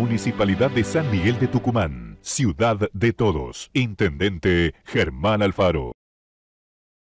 Municipalidad de San Miguel de Tucumán, Ciudad de Todos, Intendente Germán Alfaro.